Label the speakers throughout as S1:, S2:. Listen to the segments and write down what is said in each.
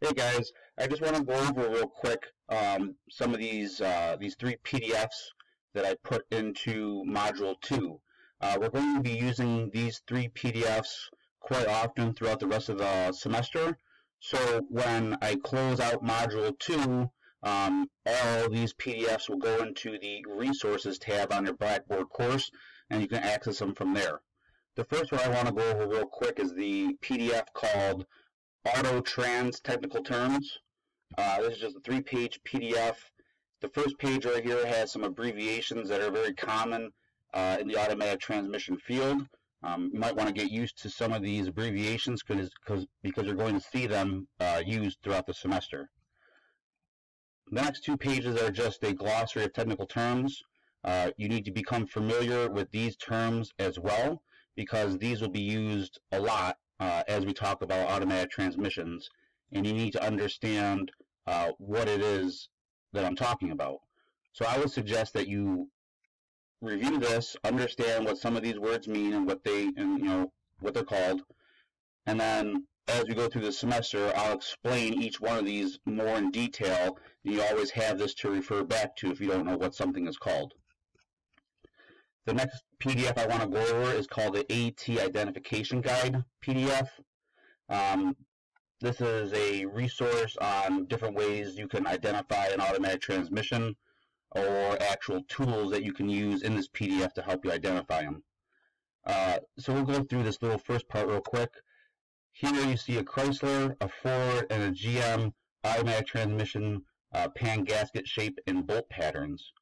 S1: Hey guys, I just want to go over real quick um, some of these uh, these three PDFs that I put into Module 2. Uh, we're going to be using these three PDFs quite often throughout the rest of the semester. So when I close out Module 2, um, all these PDFs will go into the Resources tab on your Blackboard course, and you can access them from there. The first one I want to go over real quick is the PDF called Auto Trans Technical Terms. Uh, this is just a three-page PDF. The first page right here has some abbreviations that are very common uh, in the automatic transmission field. Um, you might want to get used to some of these abbreviations cause, cause, because you're going to see them uh, used throughout the semester. The next two pages are just a glossary of technical terms. Uh, you need to become familiar with these terms as well because these will be used a lot uh, as we talk about automatic transmissions, and you need to understand uh, what it is that I'm talking about. So I would suggest that you review this, understand what some of these words mean and what they and you know what they're called, and then as we go through the semester, I'll explain each one of these more in detail. And you always have this to refer back to if you don't know what something is called. The next PDF I want to go over is called the AT Identification Guide PDF. Um, this is a resource on different ways you can identify an automatic transmission or actual tools that you can use in this PDF to help you identify them. Uh, so we'll go through this little first part real quick. Here you see a Chrysler, a Ford, and a GM automatic transmission uh, pan gasket shape and bolt patterns.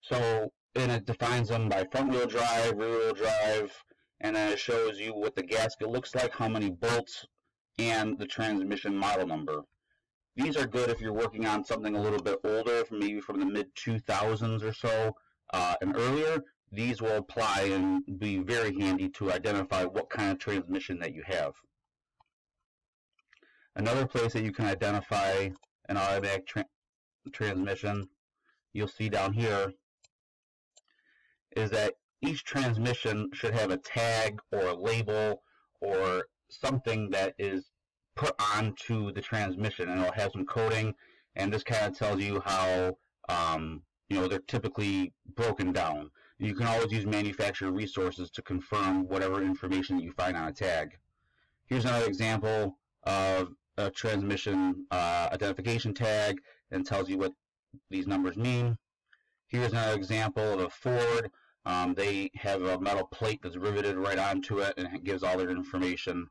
S1: So and it defines them by front wheel drive, rear wheel drive, and then it shows you what the gasket looks like, how many bolts, and the transmission model number. These are good if you're working on something a little bit older, maybe from the mid 2000s or so uh, and earlier. These will apply and be very handy to identify what kind of transmission that you have. Another place that you can identify an automatic tra transmission, you'll see down here, is that each transmission should have a tag or a label or something that is put onto the transmission and it'll have some coding and this kind of tells you how um, you know they're typically broken down. You can always use manufacturer resources to confirm whatever information that you find on a tag. Here's another example of a transmission uh, identification tag and tells you what these numbers mean. Here's another example of a Ford um, they have a metal plate that's riveted right onto it and it gives all their information.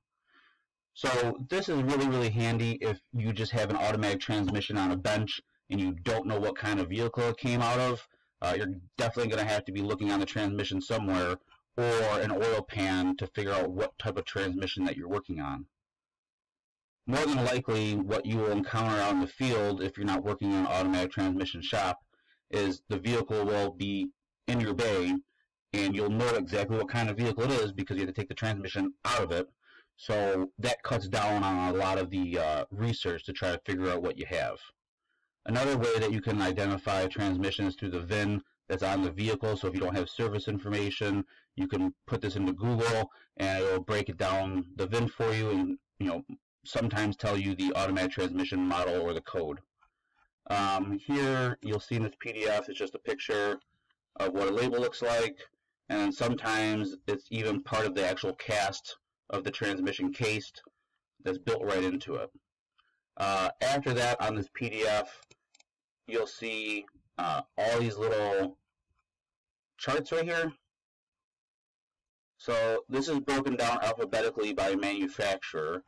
S1: So this is really, really handy if you just have an automatic transmission on a bench and you don't know what kind of vehicle it came out of. Uh, you're definitely going to have to be looking on the transmission somewhere or an oil pan to figure out what type of transmission that you're working on. More than likely, what you will encounter out in the field if you're not working in an automatic transmission shop is the vehicle will be in your bay and you'll know exactly what kind of vehicle it is because you have to take the transmission out of it. So that cuts down on a lot of the uh, research to try to figure out what you have. Another way that you can identify transmissions through the VIN that's on the vehicle. So if you don't have service information, you can put this into Google and it will break it down the VIN for you and you know sometimes tell you the automatic transmission model or the code. Um, here you'll see in this PDF it's just a picture of what a label looks like, and sometimes it's even part of the actual cast of the transmission cased that's built right into it. Uh, after that, on this PDF, you'll see uh, all these little charts right here. So this is broken down alphabetically by manufacturer,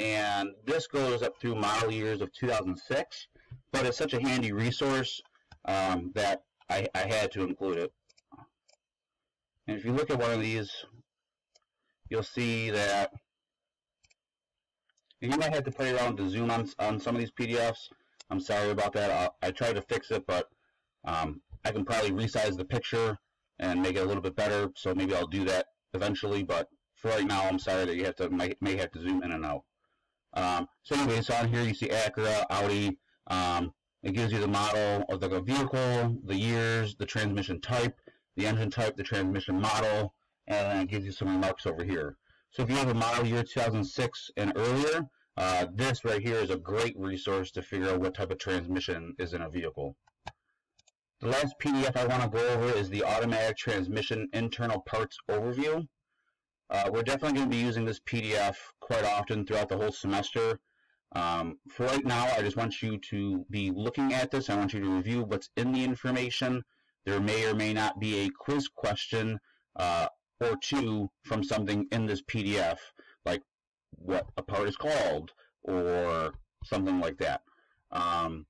S1: and this goes up through model years of 2006, but it's such a handy resource um, that I, I had to include it. And if you look at one of these, you'll see that you might have to play around to zoom on, on some of these PDFs. I'm sorry about that. I'll, I tried to fix it, but um, I can probably resize the picture and make it a little bit better. So maybe I'll do that eventually. But for right now, I'm sorry that you have to may, may have to zoom in and out. Um, so anyway, so on here you see Acura, Audi, um, it gives you the model of the vehicle, the years, the transmission type, the engine type, the transmission model, and it gives you some remarks over here. So if you have a model year 2006 and earlier, uh, this right here is a great resource to figure out what type of transmission is in a vehicle. The last PDF I want to go over is the automatic transmission internal parts overview. Uh, we're definitely going to be using this PDF quite often throughout the whole semester. Um, for right now, I just want you to be looking at this. I want you to review what's in the information. There may or may not be a quiz question uh, or two from something in this PDF, like what a part is called or something like that. Um,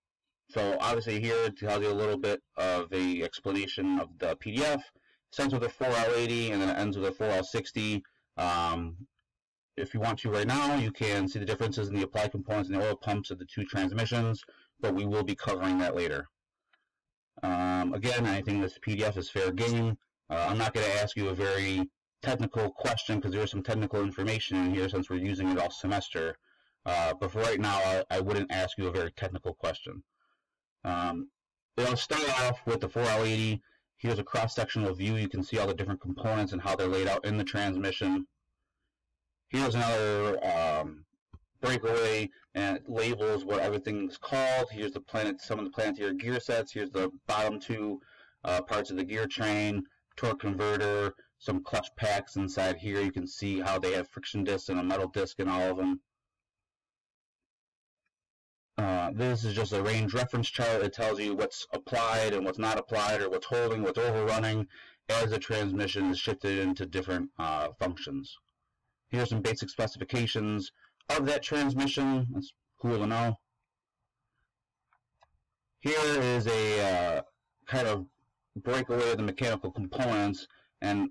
S1: so obviously here it tells you a little bit of a explanation of the PDF. It starts with a 4L80 and then it ends with a 4L60. Um, if you want to right now, you can see the differences in the applied components and the oil pumps of the two transmissions, but we will be covering that later. Um, again, I think this PDF is fair game. Uh, I'm not going to ask you a very technical question because there's some technical information in here since we're using it all semester. Uh, but for right now, I, I, wouldn't ask you a very technical question. Um, it'll start off with the 4L80. Here's a cross-sectional view. You can see all the different components and how they're laid out in the transmission. Here's another um, breakaway and it labels what everything's called. Here's the planet, some of the Planetary gear sets. Here's the bottom two uh, parts of the gear train, torque converter, some clutch packs inside here. You can see how they have friction discs and a metal disc in all of them. Uh, this is just a range reference chart. It tells you what's applied and what's not applied, or what's holding, what's overrunning, as the transmission is shifted into different uh, functions. Here's some basic specifications of that transmission. That's cool to know. Here is a uh, kind of breakaway of the mechanical components, and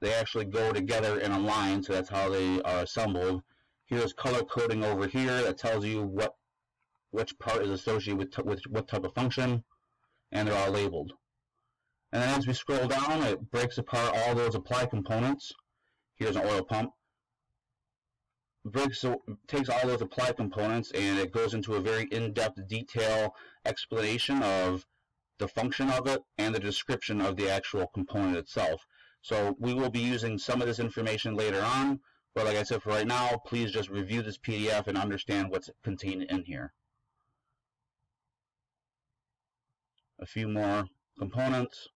S1: they actually go together in a line, so that's how they are assembled. Here's color coding over here that tells you what which part is associated with, with what type of function, and they're all labeled. And then as we scroll down, it breaks apart all those apply components. Here's an oil pump. Breaks, takes all those applied components and it goes into a very in-depth detail explanation of the function of it and the description of the actual component itself. So we will be using some of this information later on, but like I said, for right now, please just review this PDF and understand what's contained in here. a few more components.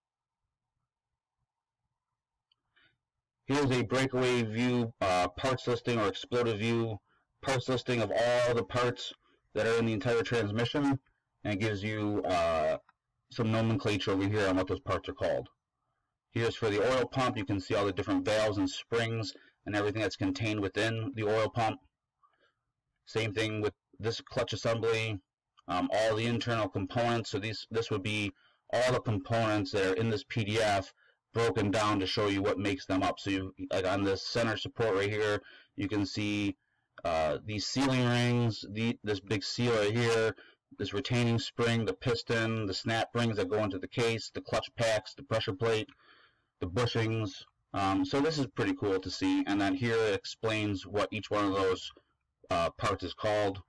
S1: Here's a breakaway view uh, parts listing or exploded view parts listing of all the parts that are in the entire transmission and it gives you uh, some nomenclature over here on what those parts are called. Here's for the oil pump. You can see all the different valves and springs and everything that's contained within the oil pump. Same thing with this clutch assembly, um, all the internal components. So these, this would be all the components that are in this PDF broken down to show you what makes them up. So you, like on this center support right here, you can see uh, these sealing rings, the, this big seal right here, this retaining spring, the piston, the snap rings that go into the case, the clutch packs, the pressure plate, the bushings. Um, so this is pretty cool to see. And then here it explains what each one of those uh, parts is called.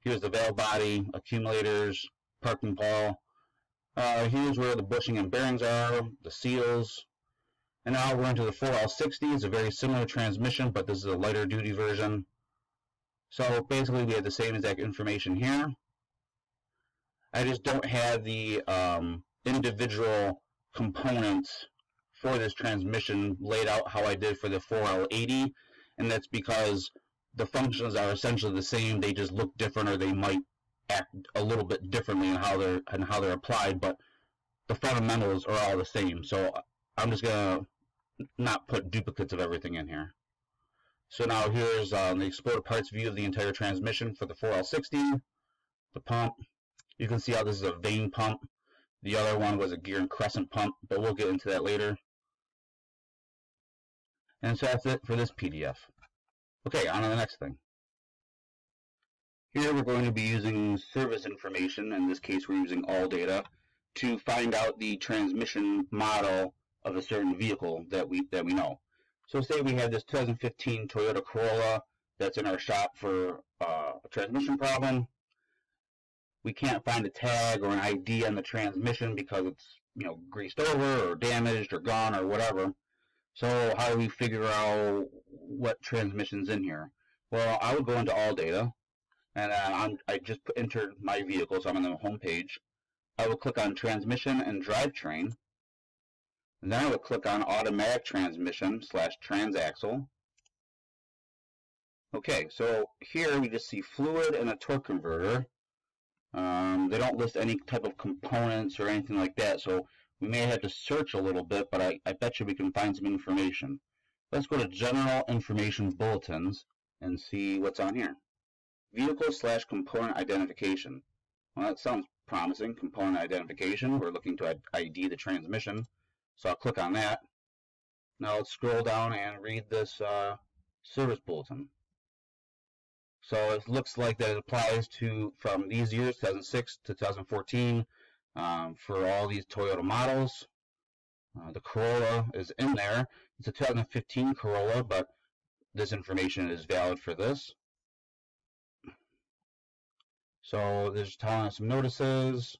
S1: Here's the valve body, accumulators, parking ball. Uh, here's where the bushing and bearings are, the seals. And now we're into the 4L60. It's a very similar transmission, but this is a lighter duty version. So basically we have the same exact information here. I just don't have the um, individual components for this transmission laid out how I did for the 4L80. And that's because the functions are essentially the same. They just look different, or they might act a little bit differently in how they're and how they're applied. But the fundamentals are all the same. So I'm just gonna not put duplicates of everything in here. So now here's um, the exploded parts view of the entire transmission for the 4L60, the pump. You can see how this is a vane pump. The other one was a gear and crescent pump, but we'll get into that later. And so that's it for this PDF. Okay, on to the next thing. Here we're going to be using service information, in this case we're using ALLDATA, to find out the transmission model of a certain vehicle that we that we know. So say we have this 2015 Toyota Corolla that's in our shop for uh, a transmission problem. We can't find a tag or an ID on the transmission because it's you know greased over or damaged or gone or whatever. So how do we figure out what transmission's in here? Well, I would go into ALLDATA, and I'm, I just entered my vehicle, so I'm on the home page. I will click on transmission and drivetrain, then I would click on automatic transmission slash transaxle. Okay, so here we just see fluid and a torque converter. Um, they don't list any type of components or anything like that, so we may have to search a little bit, but I, I bet you we can find some information. Let's go to General Information Bulletins and see what's on here. Vehicle slash component identification. Well, that sounds promising. Component identification. We're looking to ID the transmission. So I'll click on that. Now let's scroll down and read this uh, service bulletin. So it looks like that it applies to from these years, 2006 to 2014, um, for all these Toyota models. Uh, the Corolla is in there. It's a 2015 Corolla, but this information is valid for this. So there's telling us some notices.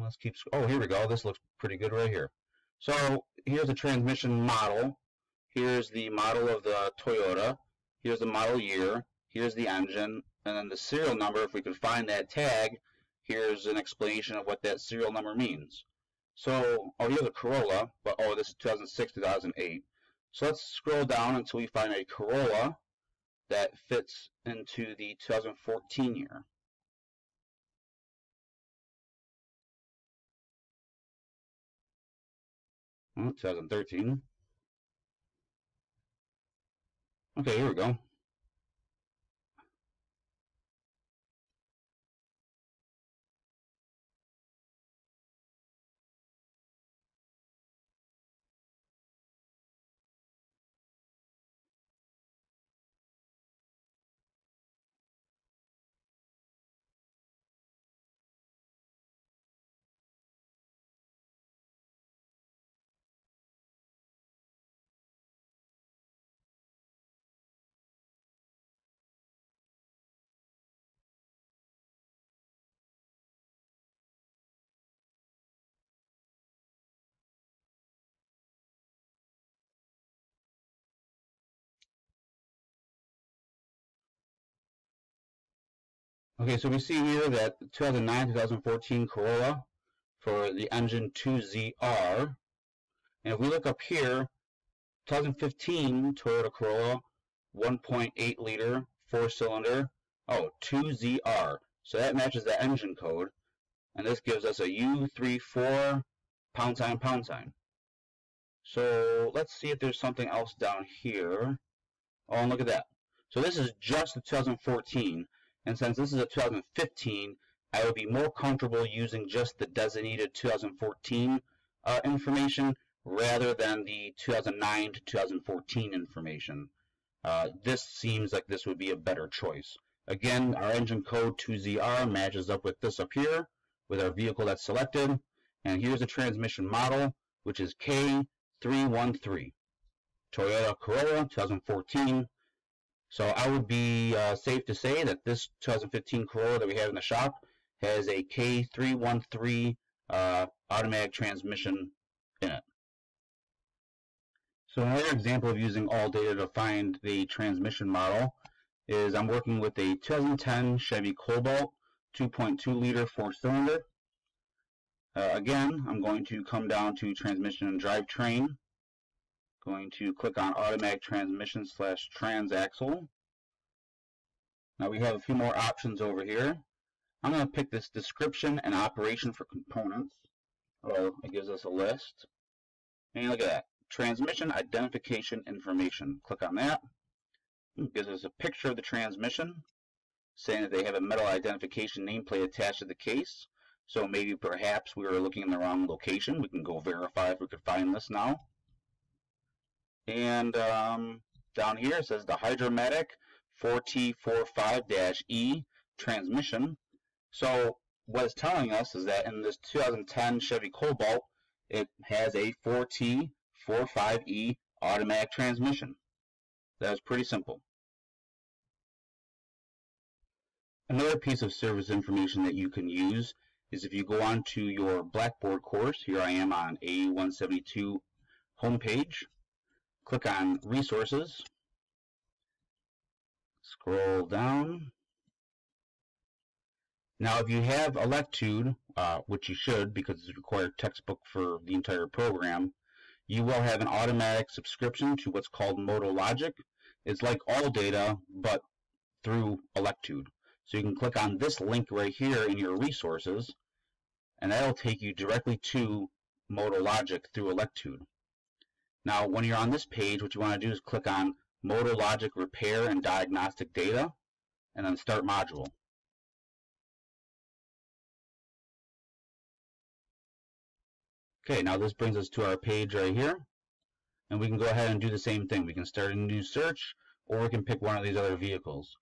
S1: Let's keep, oh, here we go. This looks pretty good right here. So here's the transmission model. Here's the model of the Toyota. Here's the model year. Here's the engine. And then the serial number, if we could find that tag, here's an explanation of what that serial number means. So, oh, here's a Corolla, but oh, this is 2006, 2008. So let's scroll down until we find a Corolla that fits into the 2014 year. 2013. Okay, here we go. Okay, so we see here that 2009-2014 Corolla for the engine 2ZR. And if we look up here, 2015 Toyota Corolla, 1.8 liter, four cylinder, oh, 2ZR. So that matches the engine code. And this gives us a U34 pound sign, pound sign. So let's see if there's something else down here. Oh, and look at that. So this is just the 2014. And since this is a 2015, I would be more comfortable using just the designated 2014 uh, information rather than the 2009 to 2014 information. Uh, this seems like this would be a better choice. Again, our engine code 2ZR matches up with this up here, with our vehicle that's selected. And here's the transmission model, which is K313. Toyota Corolla 2014 so I would be uh, safe to say that this 2015 Corolla that we have in the shop has a K313 uh, automatic transmission in it. So another example of using ALLDATA to find the transmission model is I'm working with a 2010 Chevy Cobalt 2.2 liter four cylinder. Uh, again, I'm going to come down to transmission and drivetrain Going to click on automatic transmission slash transaxle. Now we have a few more options over here. I'm going to pick this description and operation for components. Well, it gives us a list. And look at that. Transmission identification information. Click on that. It gives us a picture of the transmission, saying that they have a metal identification nameplate attached to the case. So maybe perhaps we were looking in the wrong location. We can go verify if we could find this now. And um, down here it says the Hydra-Matic 4T45-E transmission. So what it's telling us is that in this 2010 Chevy Cobalt, it has a 4T45E automatic transmission. That's pretty simple. Another piece of service information that you can use is if you go on to your Blackboard course, here I am on A172 homepage, click on Resources, Scroll down. Now, if you have Electude, uh, which you should because it's required textbook for the entire program, you will have an automatic subscription to what's called MotoLogic. It's like ALLDATA, but through Electude. So you can click on this link right here in your resources, and that'll take you directly to MotoLogic through Electude. Now, when you're on this page, what you want to do is click on Motor Logic Repair and Diagnostic Data, and then Start Module. Okay, now this brings us to our page right here. And we can go ahead and do the same thing. We can start a new search, or we can pick one of these other vehicles.